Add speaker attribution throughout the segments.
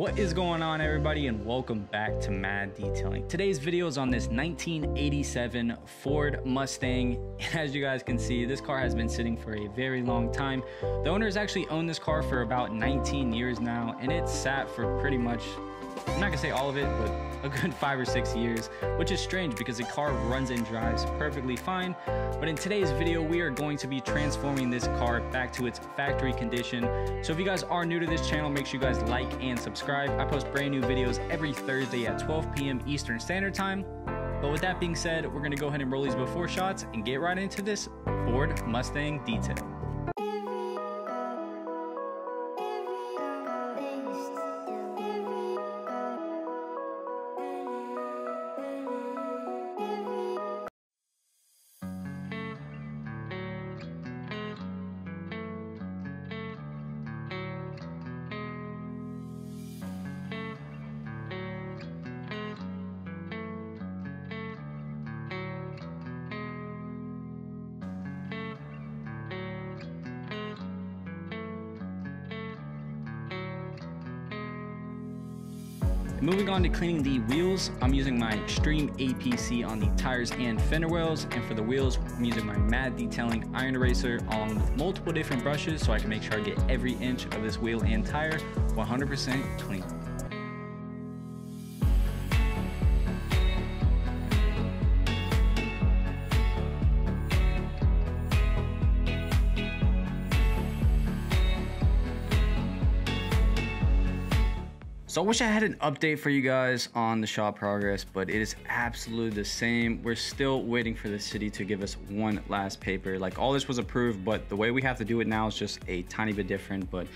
Speaker 1: What is going on everybody and welcome back to Mad Detailing. Today's video is on this 1987 Ford Mustang. As you guys can see, this car has been sitting for a very long time. The owners actually owned this car for about 19 years now and it's sat for pretty much, I'm not gonna say all of it, but a good five or six years, which is strange because the car runs and drives perfectly fine. But in today's video, we are going to be transforming this car back to its factory condition. So if you guys are new to this channel, make sure you guys like and subscribe. I post brand new videos every Thursday at 12 p.m. Eastern Standard Time. But with that being said, we're gonna go ahead and roll these before shots and get right into this Ford Mustang detail. Moving on to cleaning the wheels, I'm using my Xtreme APC on the tires and fender wells, and for the wheels, I'm using my Mad Detailing Iron Eraser along with multiple different brushes so I can make sure I get every inch of this wheel and tire 100% clean. I wish I had an update for you guys on the shop progress, but it is absolutely the same. We're still waiting for the city to give us one last paper. Like all this was approved, but the way we have to do it now is just a tiny bit different. But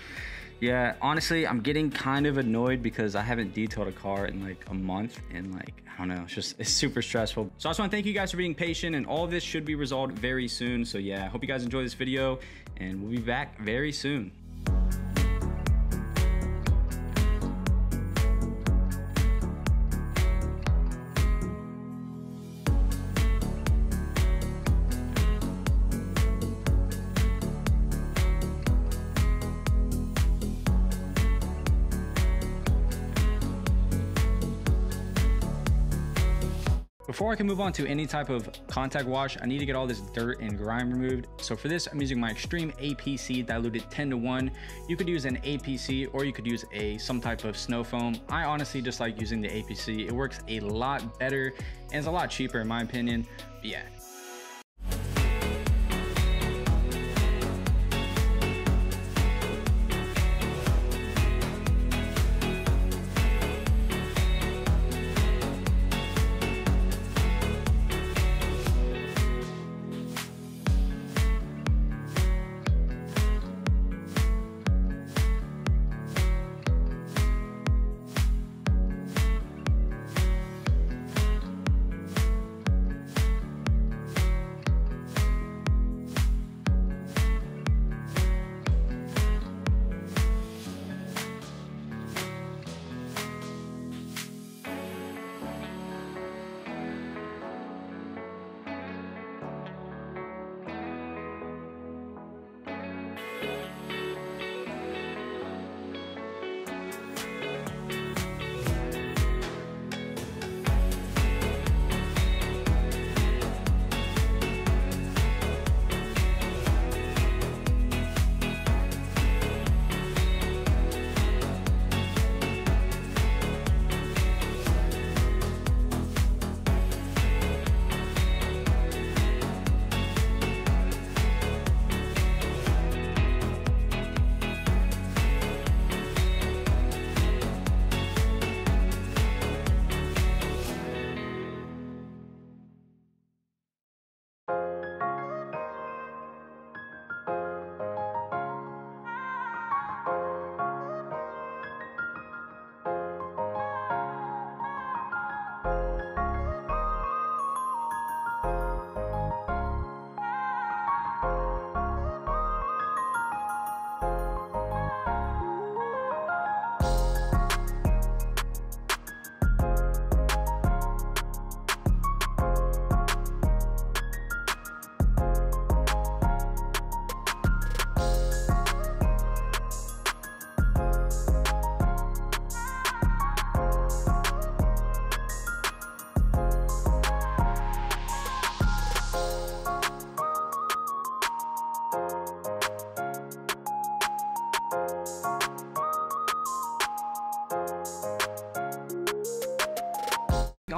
Speaker 1: yeah, honestly, I'm getting kind of annoyed because I haven't detailed a car in like a month and like, I don't know, it's just, it's super stressful. So I just wanna thank you guys for being patient and all this should be resolved very soon. So yeah, I hope you guys enjoy this video and we'll be back very soon. I can move on to any type of contact wash, I need to get all this dirt and grime removed. So for this, I'm using my Xtreme APC diluted 10 to 1. You could use an APC or you could use a some type of snow foam. I honestly just like using the APC. It works a lot better and it's a lot cheaper in my opinion. But yeah,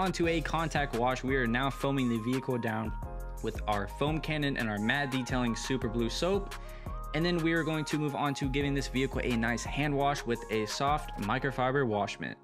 Speaker 1: on to a contact wash. We are now foaming the vehicle down with our foam cannon and our Mad Detailing Super Blue soap. And then we are going to move on to giving this vehicle a nice hand wash with a soft microfiber wash mitt.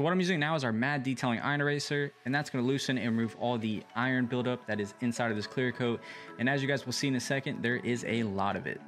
Speaker 1: So what I'm using now is our Mad Detailing Iron Eraser, and that's gonna loosen and remove all the iron buildup that is inside of this clear coat. And as you guys will see in a second, there is a lot of it.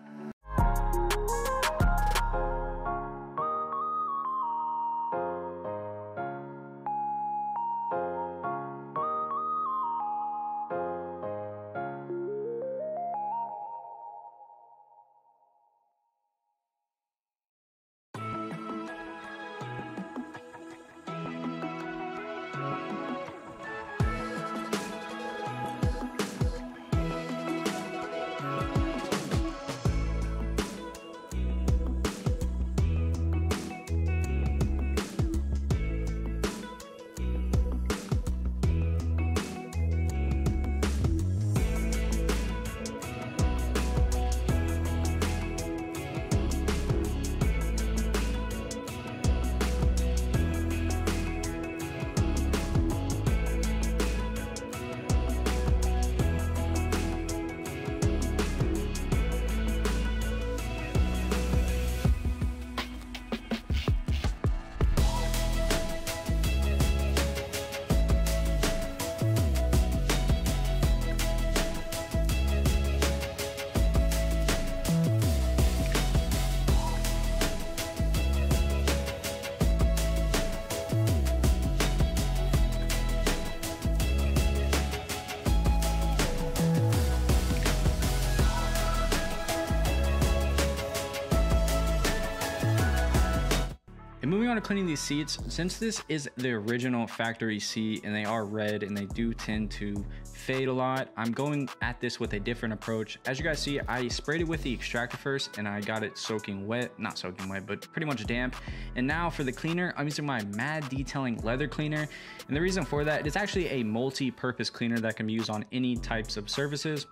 Speaker 1: On to cleaning these seats, since this is the original factory seat and they are red and they do tend to fade a lot, I'm going at this with a different approach. As you guys see, I sprayed it with the extractor first and I got it soaking wet, not soaking wet, but pretty much damp. And now for the cleaner, I'm using my Mad Detailing Leather Cleaner. And the reason for that, it's actually a multi-purpose cleaner that can be used on any types of surfaces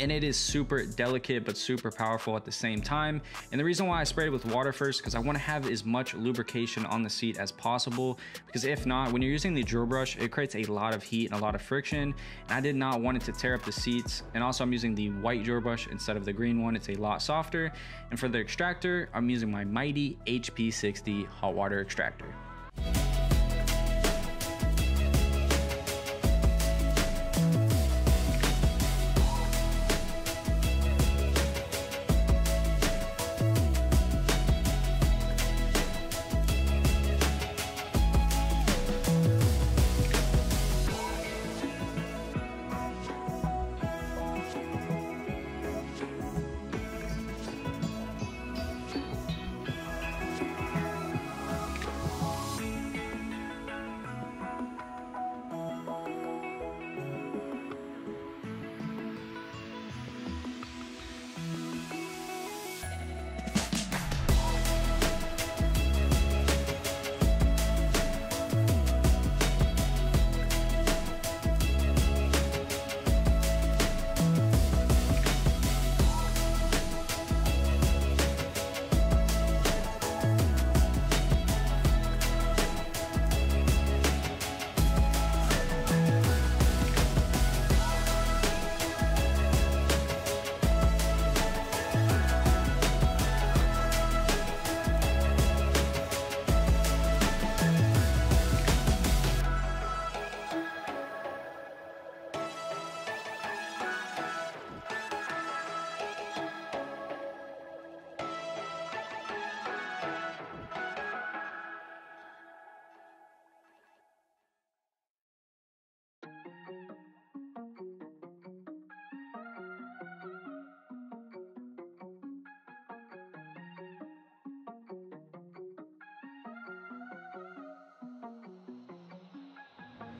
Speaker 1: and it is super delicate but super powerful at the same time. And the reason why I sprayed it with water first because I want to have as much lubrication on the seat as possible because if not when you're using the drill brush it creates a lot of heat and a lot of friction and I did not want it to tear up the seats. And also I'm using the white drill brush instead of the green one it's a lot softer. And for the extractor I'm using my Mytee HP60 hot water extractor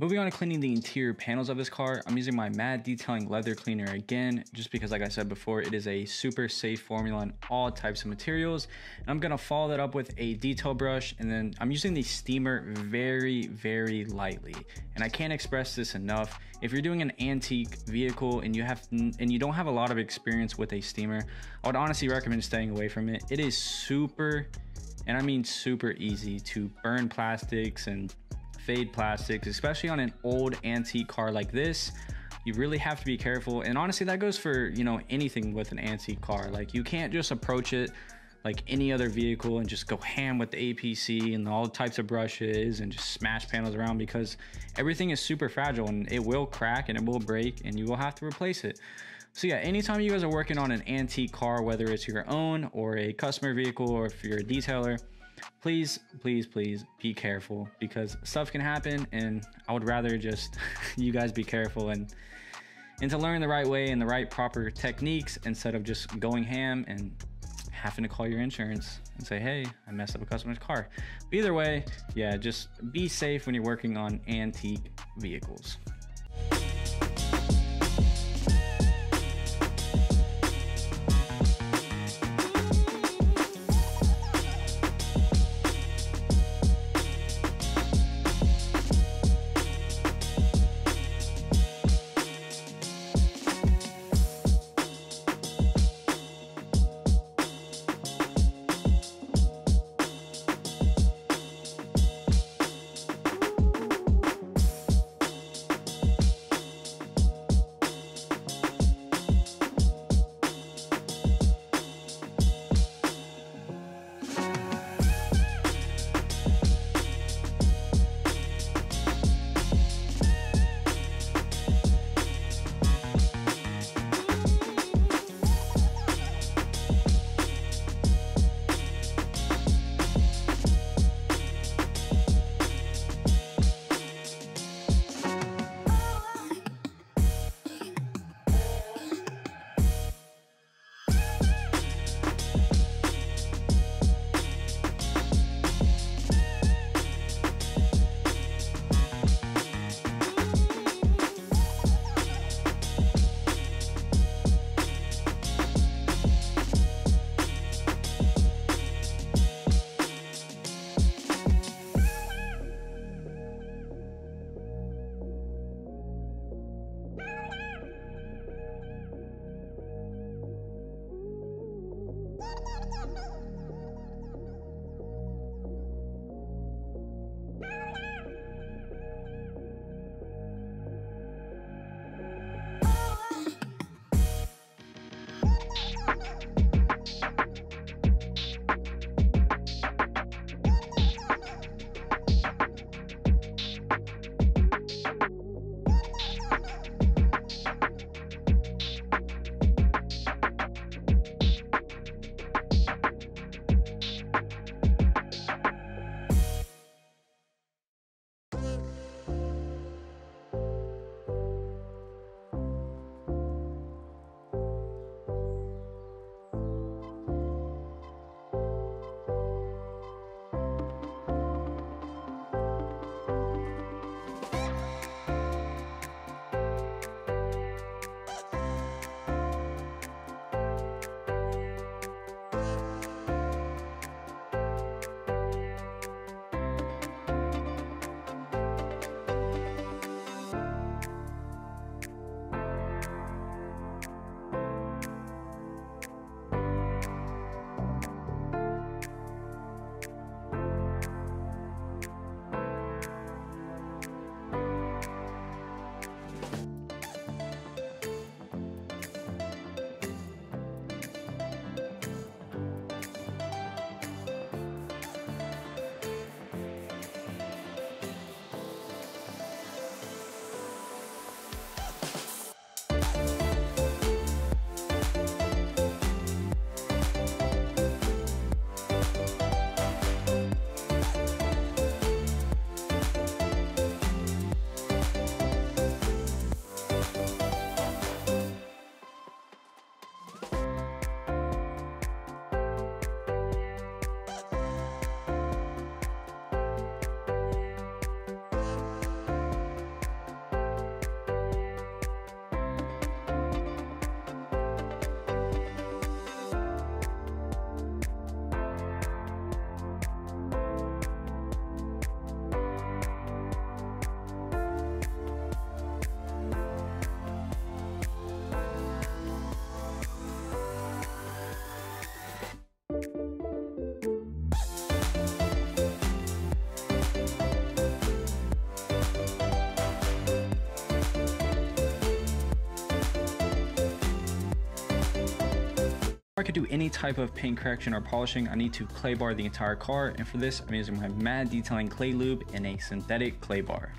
Speaker 1: Moving on to cleaning the interior panels of this car, I'm using my Mad Detailing Leather Cleaner again, just because like I said before, it is a super safe formula on all types of materials. And I'm gonna follow that up with a detail brush, and then I'm using the steamer very, very lightly. And I can't express this enough. If you're doing an antique vehicle and you have and you don't have a lot of experience with a steamer, I would honestly recommend staying away from it. It is super, and I mean super easy to burn plastics and fade plastics, especially on an old antique car like this. You really have to be careful. And honestly, that goes for, you know, anything with an antique car. Like you can't just approach it like any other vehicle and just go ham with the APC and all types of brushes and just smash panels around because everything is super fragile and it will crack and it will break and you will have to replace it. So yeah, anytime you guys are working on an antique car, whether it's your own or a customer vehicle or if you're a detailer, please, please, please be careful because stuff can happen and I would rather just you guys be careful and and to learn the right way and the right proper techniques instead of just going ham and having to call your insurance and say, hey, I messed up a customer's car. But either way, yeah, just be safe when you're working on antique vehicles. Could do any type of paint correction or polishing, I need to clay bar the entire car. And for this, I'm using my Mad Detailing Clay Lube and a synthetic clay bar.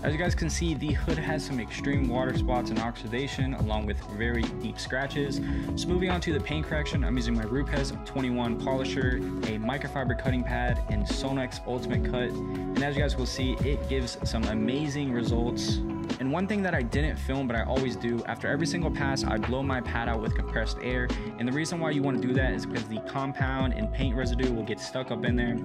Speaker 1: As you guys can see, the hood has some extreme water spots and oxidation along with very deep scratches. So moving on to the paint correction, I'm using my Rupes 21 polisher, a microfiber cutting pad, and Sonax Ultimate Cut. And as you guys will see, it gives some amazing results and one thing that I didn't film, but I always do, after every single pass, I blow my pad out with compressed air. And the reason why you want to do that is because the compound and paint residue will get stuck up in there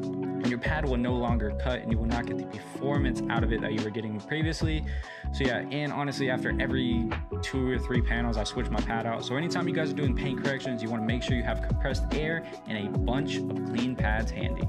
Speaker 1: and your pad will no longer cut and you will not get the performance out of it that you were getting previously. So yeah, and honestly, after every two or three panels, I switch my pad out. So anytime you guys are doing paint corrections, you want to make sure you have compressed air and a bunch of clean pads handy.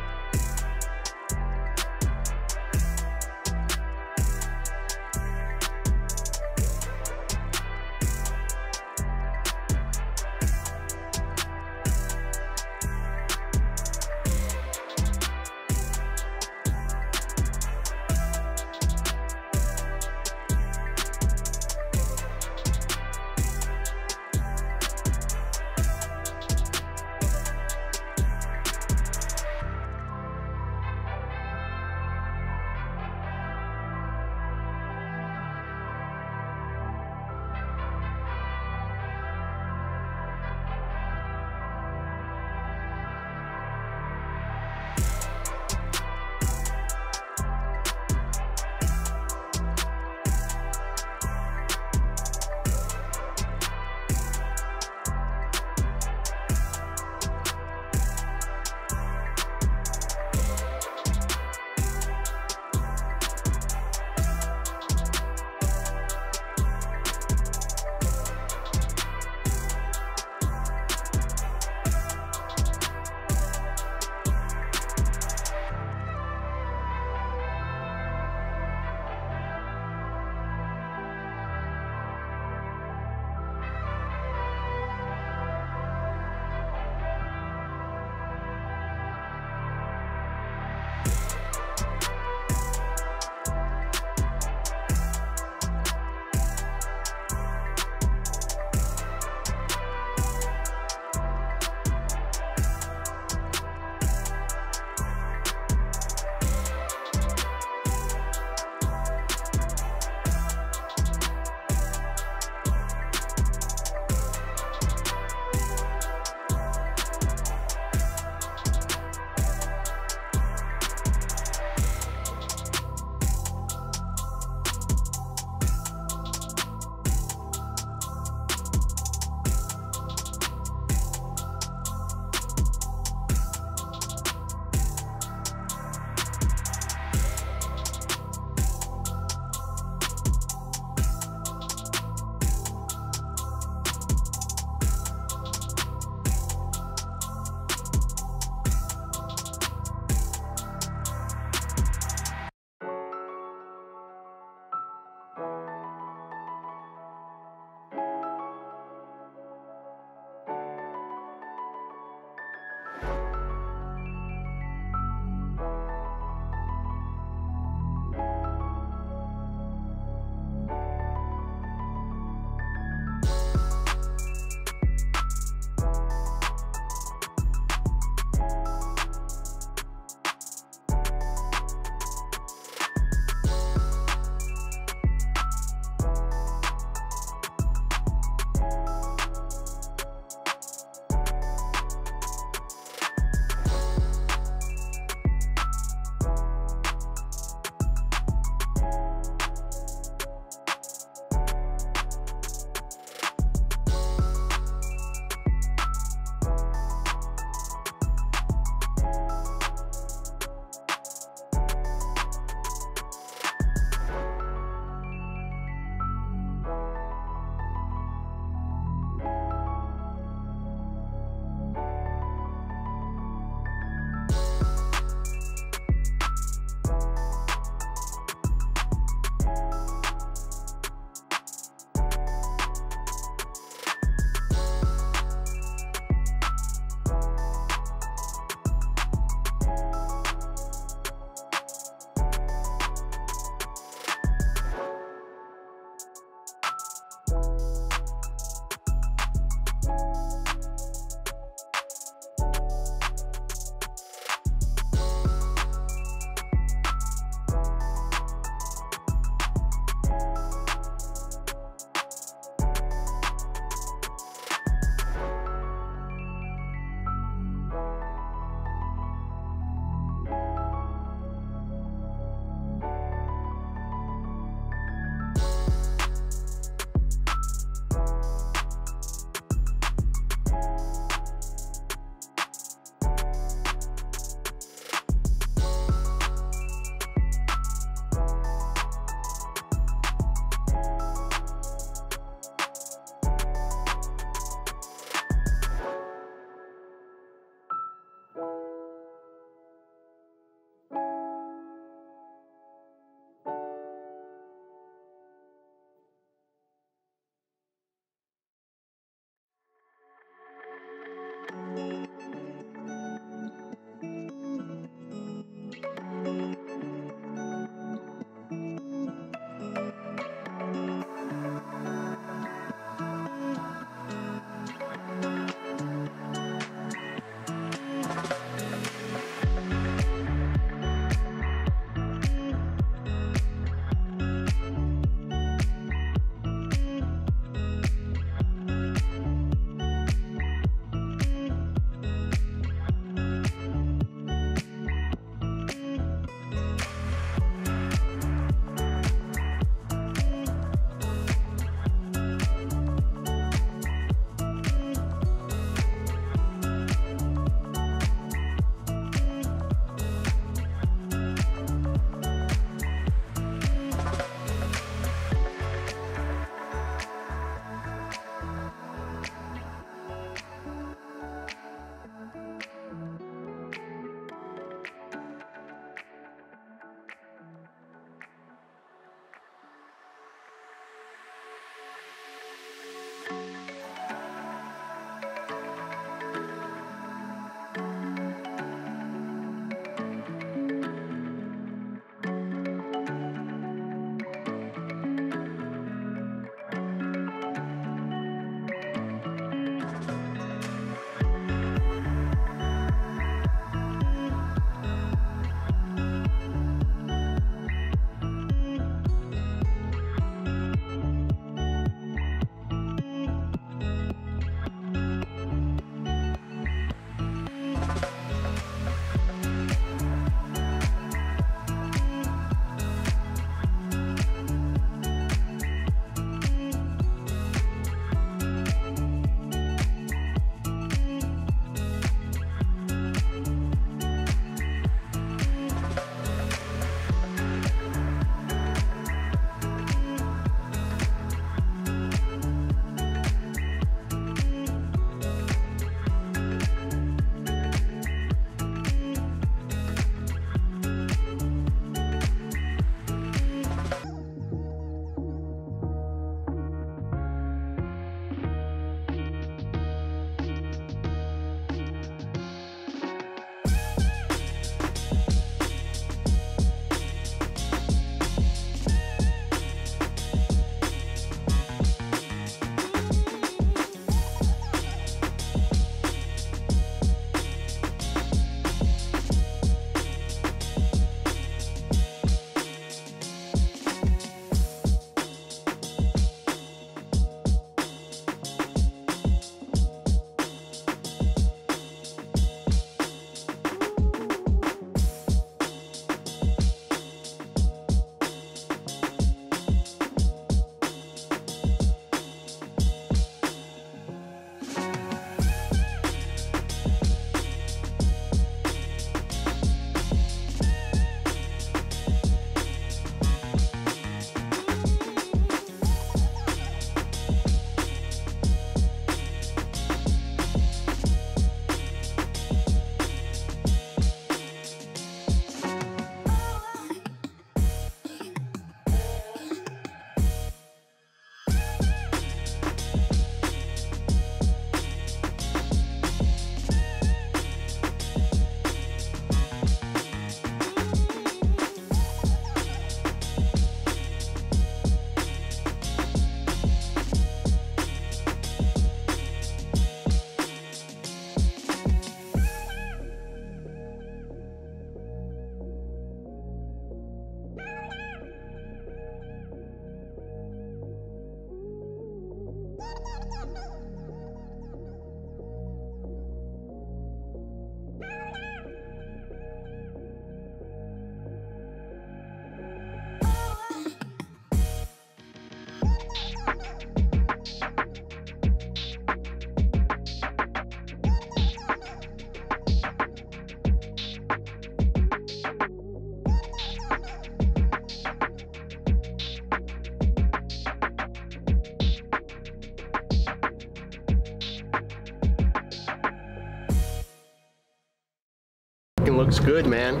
Speaker 2: Looks good, man.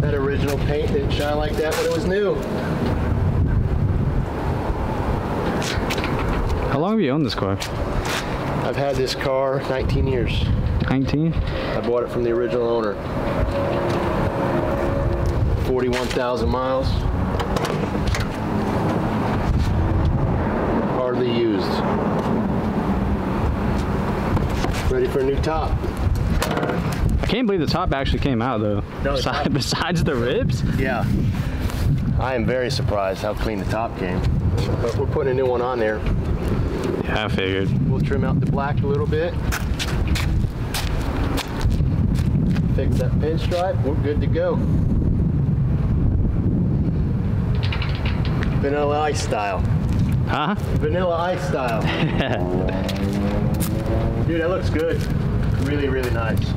Speaker 2: That original paint didn't shine like that when it was new.
Speaker 1: How long have you owned this car?
Speaker 2: I've had this car 19 years.
Speaker 1: 19?
Speaker 2: I bought it from the original owner. 41,000 miles. Hardly used. Ready for a new top.
Speaker 1: I can't believe the top actually came out though.
Speaker 2: No, the
Speaker 1: Besi-
Speaker 2: top-
Speaker 1: Besides the ribs?
Speaker 2: Yeah. I am very surprised how clean the top came. But we're putting a new one on there.
Speaker 1: Yeah, I figured.
Speaker 2: We'll trim out the black a little bit. Fix that pinstripe. We're good to go. Vanilla ice style.
Speaker 1: Huh?
Speaker 2: Vanilla ice style. Dude, that looks good. Really, really nice.